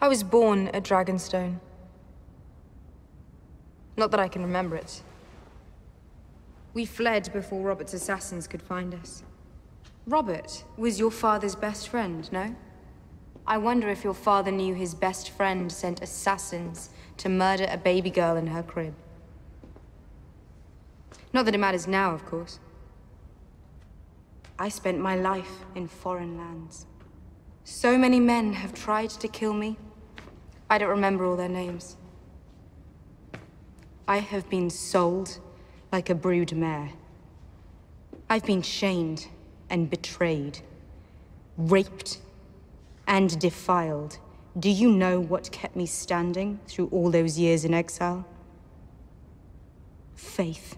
I was born at Dragonstone. Not that I can remember it. We fled before Robert's assassins could find us. Robert was your father's best friend, no? I wonder if your father knew his best friend sent assassins to murder a baby girl in her crib. Not that it matters now, of course. I spent my life in foreign lands. So many men have tried to kill me. I don't remember all their names. I have been sold like a brood mare. I've been shamed and betrayed, raped and defiled. Do you know what kept me standing through all those years in exile? Faith.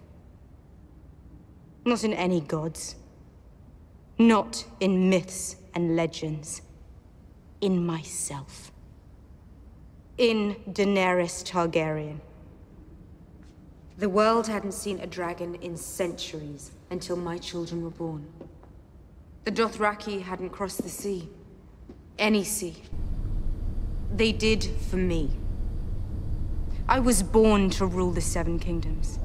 Not in any gods. Not in myths and legends. In myself. In Daenerys Targaryen. The world hadn't seen a dragon in centuries until my children were born. The Dothraki hadn't crossed the sea. Any sea. They did for me. I was born to rule the Seven Kingdoms.